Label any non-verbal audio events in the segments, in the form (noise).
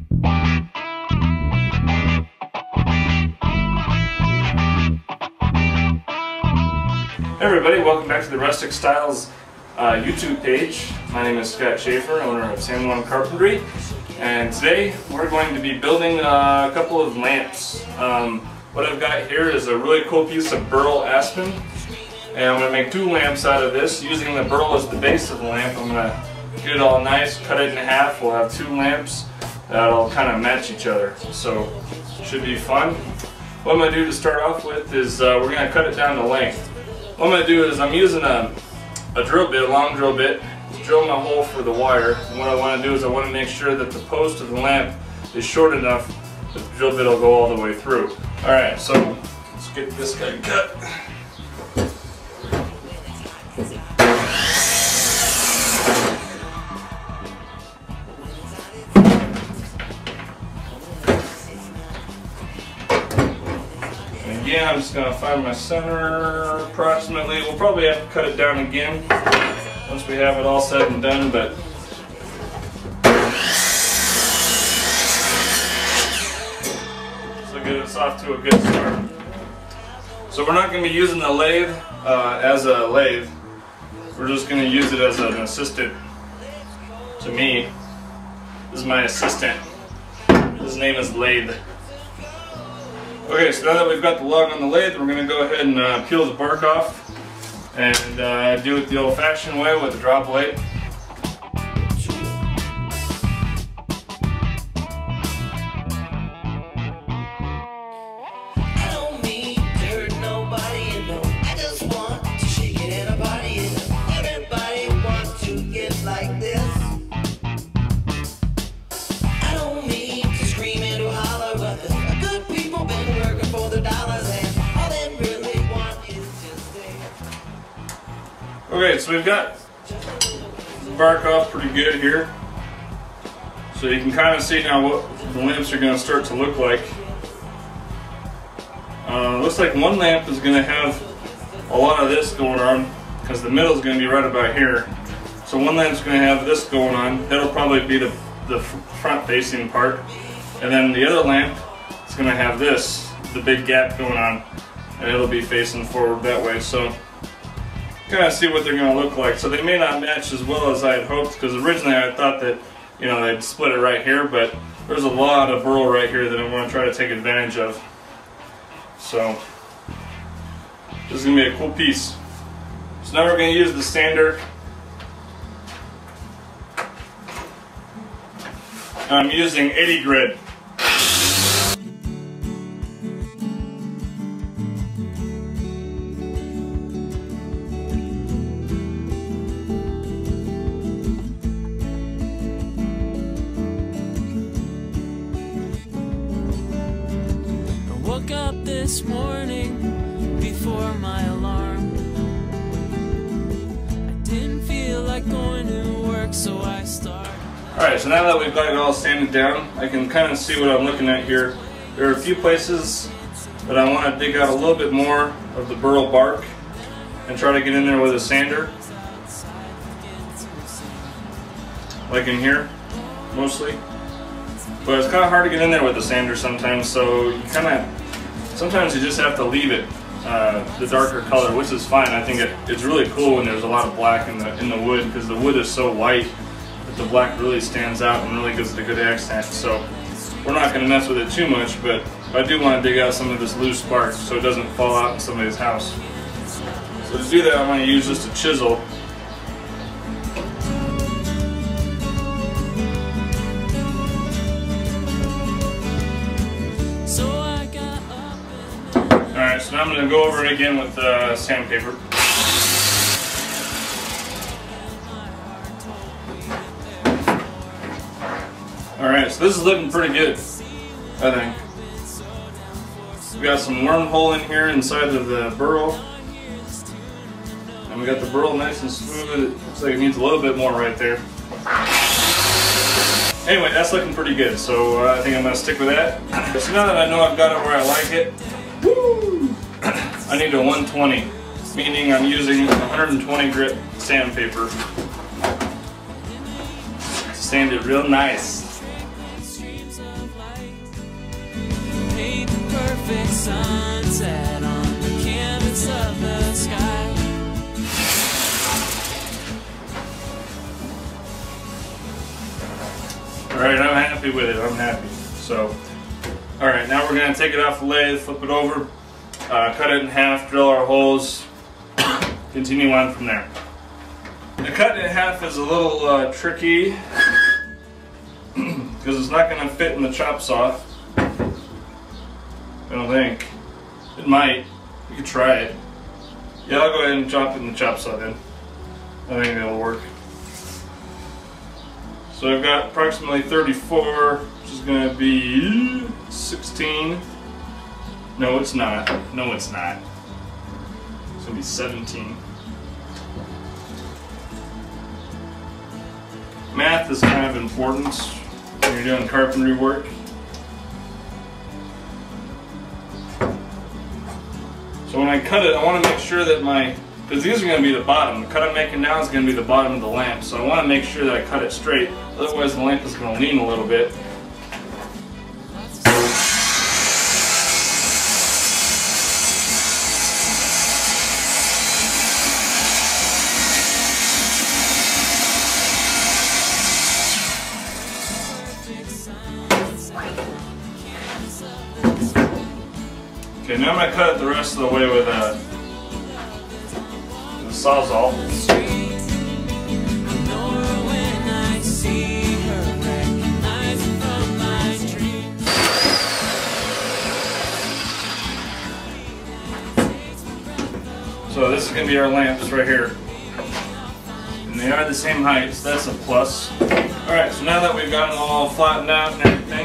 Hey everybody, welcome back to the Rustic Styles uh, YouTube page. My name is Scott Schaefer, owner of San Juan Carpentry, and today we're going to be building uh, a couple of lamps. Um, what I've got here is a really cool piece of burl aspen, and I'm going to make two lamps out of this using the burl as the base of the lamp. I'm going to get it all nice, cut it in half. We'll have two lamps that'll kind of match each other, so should be fun. What I'm going to do to start off with is uh, we're going to cut it down to length. What I'm going to do is I'm using a, a drill bit, a long drill bit, to drill my hole for the wire. And what I want to do is I want to make sure that the post of the lamp is short enough that the drill bit will go all the way through. Alright, so let's get this guy cut. Just gonna find my center approximately. We'll probably have to cut it down again once we have it all said and done, but so get us off to a good start. So we're not gonna be using the lathe uh, as a lathe. We're just gonna use it as an assistant to me. This is my assistant. His name is Lathe. Okay, so now that we've got the log on the lathe, we're going to go ahead and uh, peel the bark off and uh, do it the old-fashioned way with a drop lathe. Okay, so we've got bark off pretty good here. So you can kind of see now what the lamps are going to start to look like. Uh, looks like one lamp is going to have a lot of this going on because the middle is going to be right about here. So one lamp's going to have this going on. That'll probably be the, the front facing part. And then the other lamp is going to have this, the big gap going on. And it'll be facing forward that way. So kind of see what they're going to look like. So they may not match as well as I had hoped because originally I thought that, you know, they'd split it right here, but there's a lot of burl right here that I want to try to take advantage of. So this is going to be a cool piece. So now we're going to use the sander. I'm using 80 grit. Up this morning before my alarm. I didn't feel like going to work, so I. Alright, so now that we've got it all sanded down, I can kind of see what I'm looking at here. There are a few places that I want to dig out a little bit more of the burl bark and try to get in there with a sander. Like in here, mostly. But it's kind of hard to get in there with the sander sometimes, so you kind of, sometimes you just have to leave it uh, the darker color, which is fine. I think it, it's really cool when there's a lot of black in the in the wood because the wood is so white that the black really stands out and really gives it a good accent. So we're not going to mess with it too much, but I do want to dig out some of this loose bark so it doesn't fall out in somebody's house. So to do that, I'm going to use just a chisel I'm going to go over it again with uh, sandpaper. Alright, so this is looking pretty good, I think. We got some wormhole in here inside of the burl. And we got the burl nice and smooth. It looks like it needs a little bit more right there. Anyway, that's looking pretty good, so uh, I think I'm going to stick with that. So now that I know I've got it where I like it, I need a 120, meaning I'm using 120 grit sandpaper sand it real nice. Alright, I'm happy with it. I'm happy. So, alright, now we're going to take it off the lathe, flip it over, uh, cut it in half, drill our holes, (coughs) continue on from there. The cut in half is a little uh, tricky (coughs) because it's not going to fit in the chop saw. I don't think. It might. You could try it. Yeah, I'll go ahead and chop it in the chop saw then. I think that'll work. So I've got approximately 34, which is going to be 16. No, it's not. No, it's not. It's to be 17. Math is kind of important when you're doing carpentry work. So when I cut it, I want to make sure that my, because these are going to be the bottom. The cut I'm making now is going to be the bottom of the lamp. So I want to make sure that I cut it straight. Otherwise the lamp is going to lean a little bit. Okay, now I'm going to cut it the rest of the way with uh, a, sawzall. Her from my dreams. So this is going to be our lamps right here. And they are the same height, so that's a plus. Alright, so now that we've got them all flattened out and everything,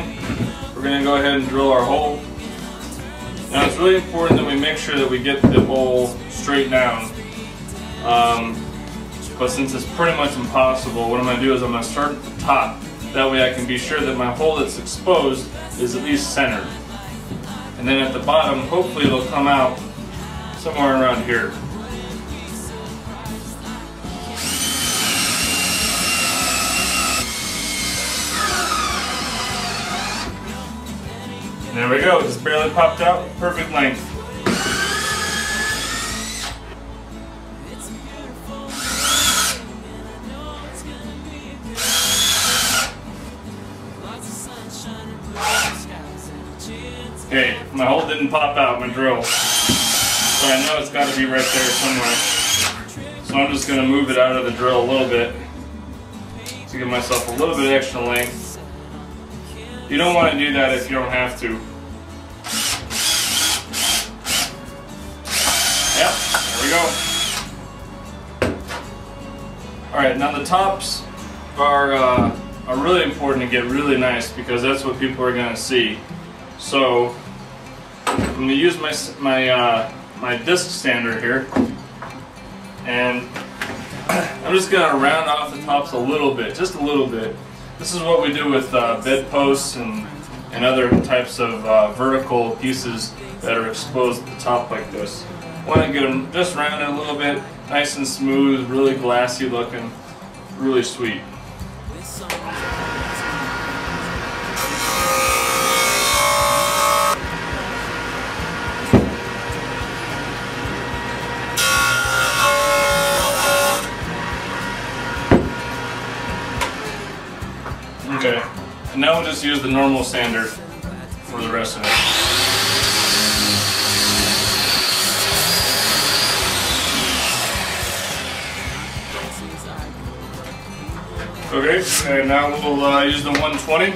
going to go ahead and drill our hole. Now it's really important that we make sure that we get the hole straight down. Um, but since it's pretty much impossible, what I'm going to do is I'm going to start at the top. That way I can be sure that my hole that's exposed is at least centered. And then at the bottom, hopefully it'll come out somewhere around here. There we go, just barely popped out, perfect length. Okay, my hole didn't pop out, my drill. So I know it's got to be right there somewhere. So I'm just going to move it out of the drill a little bit to give myself a little bit extra length. You don't want to do that if you don't have to. Alright, now the tops are, uh, are really important to get really nice because that's what people are going to see. So, I'm going to use my, my, uh, my disc sander here and (clears throat) I'm just going to round off the tops a little bit, just a little bit. This is what we do with uh, bedposts and, and other types of uh, vertical pieces that are exposed at the top like this. Want to get them just rounded a little bit, nice and smooth, really glassy looking, really sweet. Okay, and now we'll just use the normal sander for the rest of it. Okay, and now we'll uh, use the 120.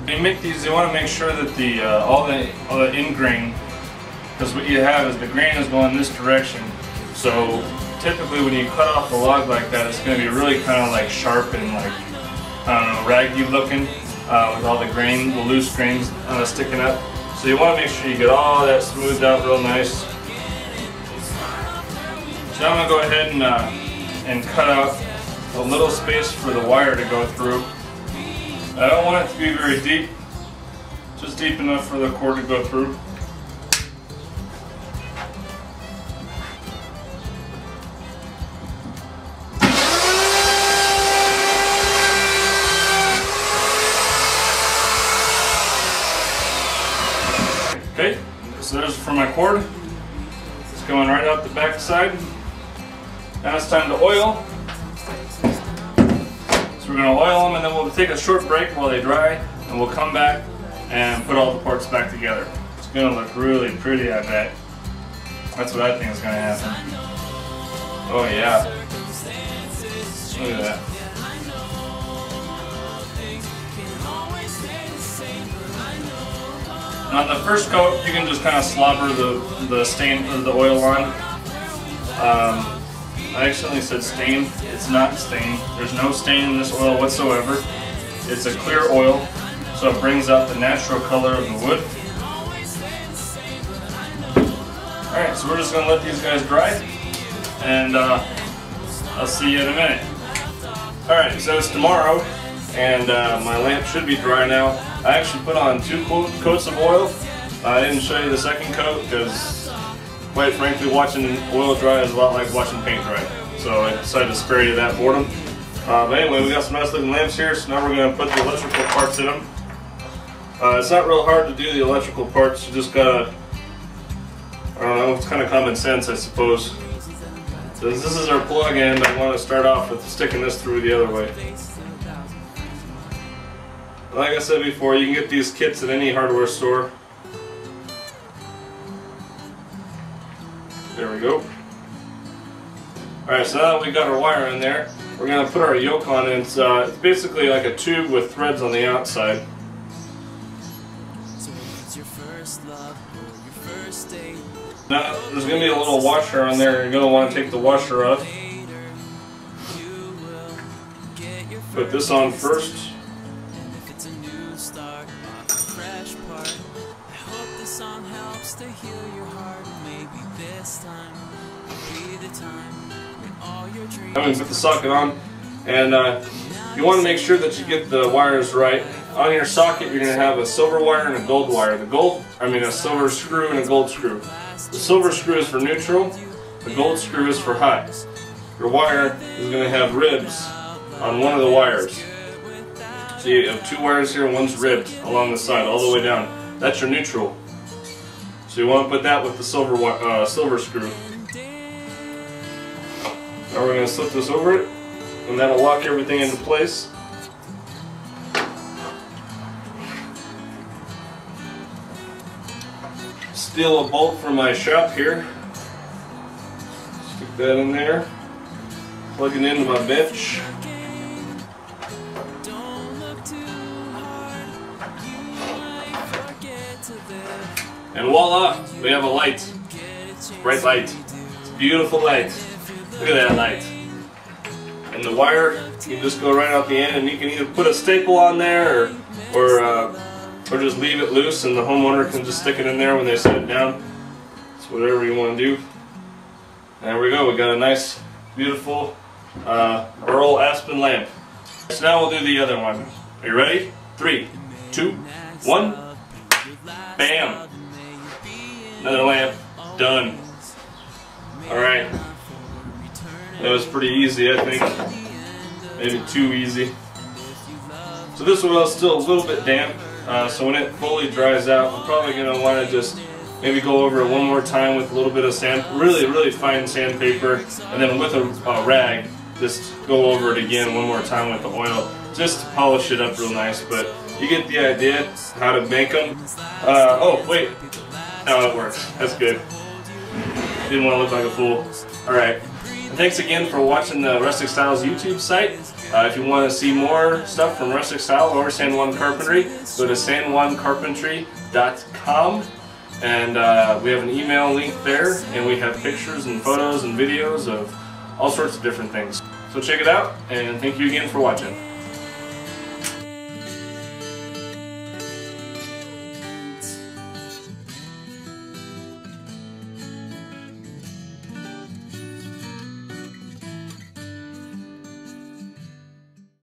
When you make these, you want to make sure that the uh, all the all the in grain, because what you have is the grain is going this direction. So typically, when you cut off a log like that, it's going to be really kind of like sharp and like I don't know, raggy looking uh, with all the grain, the loose grains uh, sticking up. So you want to make sure you get all that smoothed out real nice. So I'm going to go ahead and, uh, and cut out a little space for the wire to go through. I don't want it to be very deep, just deep enough for the cord to go through. So there's for my cord. It's going right out the back side. Now it's time to oil. So we're gonna oil them and then we'll take a short break while they dry and we'll come back and put all the parts back together. It's gonna look really pretty, I bet. That's what I think is gonna happen. Oh yeah. Look at that. On the first coat, you can just kind of slobber the, the stain of the oil on. Um, I accidentally said stain. It's not stain. There's no stain in this oil whatsoever. It's a clear oil, so it brings out the natural color of the wood. Alright, so we're just going to let these guys dry, and uh, I'll see you in a minute. Alright, so it's tomorrow, and uh, my lamp should be dry now. I actually put on two co coats of oil. I didn't show you the second coat because, quite frankly, watching oil dry is a lot like watching paint dry. So I decided to spare you that boredom. Uh, but anyway, we got some nice looking lamps here, so now we're going to put the electrical parts in them. Uh, it's not real hard to do the electrical parts, you just gotta, I don't know, it's kind of common sense, I suppose. So this is our plug end, I want to start off with sticking this through the other way. Like I said before, you can get these kits at any hardware store. There we go. Alright, so now that we got our wire in there, we're going to put our yoke on it. It's, uh, it's basically like a tube with threads on the outside. So what's your first love or your first date? Now, there's going to be a little washer on there. You're going to want to take the washer off. Later, you will get your Put this on first. To heal your heart. Maybe this time will be the time when all your dreams. I'm going to put the socket on. And uh, you want to make sure that you get the wires right. On your socket, you're going to have a silver wire and a gold wire. The gold, I mean a silver screw and a gold screw. The silver screw is for neutral. The gold screw is for high. Your wire is going to have ribs on one of the wires. So you have two wires here, one's ribbed along the side, all the way down. That's your neutral. So you want to put that with the silver uh, silver screw. Now we're going to slip this over it, and that'll lock everything into place. Steal a bolt from my shop here. Stick that in there. Plug it into my bench. And voila, we have a light. Bright light. It's a beautiful light. Look at that light. And the wire, you can just go right out the end and you can either put a staple on there or, or, uh, or just leave it loose and the homeowner can just stick it in there when they set it down. It's whatever you want to do. There we go, we got a nice, beautiful uh, burl Aspen lamp. So now we'll do the other one. Are you ready? Three, two, one. Bam! Another lamp. Done. Alright. That was pretty easy, I think. Maybe too easy. So this is still a little bit damp, uh, so when it fully dries out, I'm probably going to want to just maybe go over it one more time with a little bit of sand, really, really fine sandpaper, and then with a, a rag, just go over it again one more time with the oil, just to polish it up real nice, but you get the idea how to make them. Uh, oh, wait. Now it works. That's good. Didn't want to look like a fool. Alright. Thanks again for watching the Rustic Styles YouTube site. Uh, if you want to see more stuff from Rustic Style or San Juan Carpentry, go to sanjuancarpentry.com and uh, we have an email link there and we have pictures and photos and videos of all sorts of different things. So check it out and thank you again for watching.